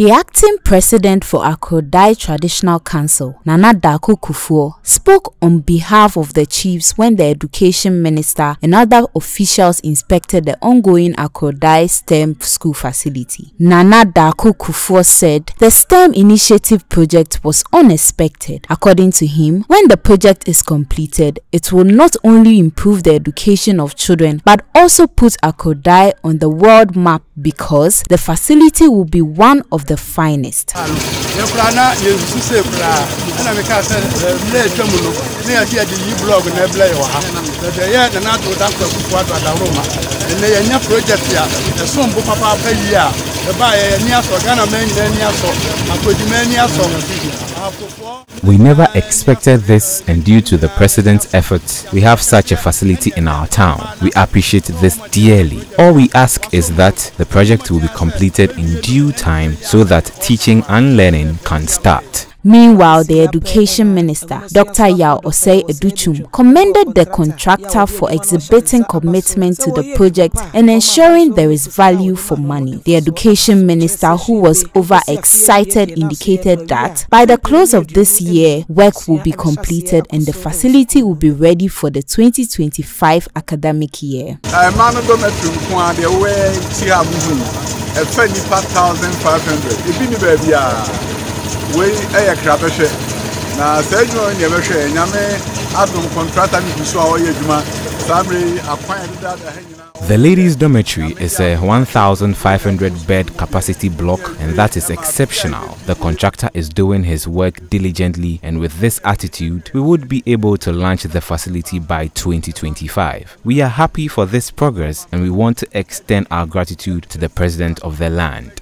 The acting president for Akrodie Traditional Council, Nana Daku Kufuor, spoke on behalf of the chiefs when the education minister and other officials inspected the ongoing Akrodie STEM school facility. Nana Daku Kufuor said the STEM initiative project was unexpected. According to him, when the project is completed, it will not only improve the education of children but also put Akrodie on the world map because the facility will be one of the finest. ɛnɛ yɛnyɛ project a ɛsom bo papaapa yie a We never expected this, and due to the president's efforts, we have such a facility in our town. We appreciate this dearly. All we ask is that the project will be completed in due time so that teaching and learning can start. Meanwhile, the education minister, Dr. Yaw Osei Adutwum, commended the contractor for exhibiting commitment to the project and ensuring there is value for money. The education minister, who was overexcited, indicated that by the close of this year, work will be completed and the facility will be ready for the 2025 academic year. ɛma no dɔmɛtiri nko a deɛ wɔyɛ ti ha muhu ɛfɛ nipa thousand five hundred. Ebi ni baabi a krabɛhwɛ na nyinaa The ladies' dormitory is a 1,500 bed capacity block, and that is exceptional. The contractor is doing his work diligently, and with this attitude, we would be able to launch the facility by 2025. We are happy for this progress, and we want to extend our gratitude to the president of the land.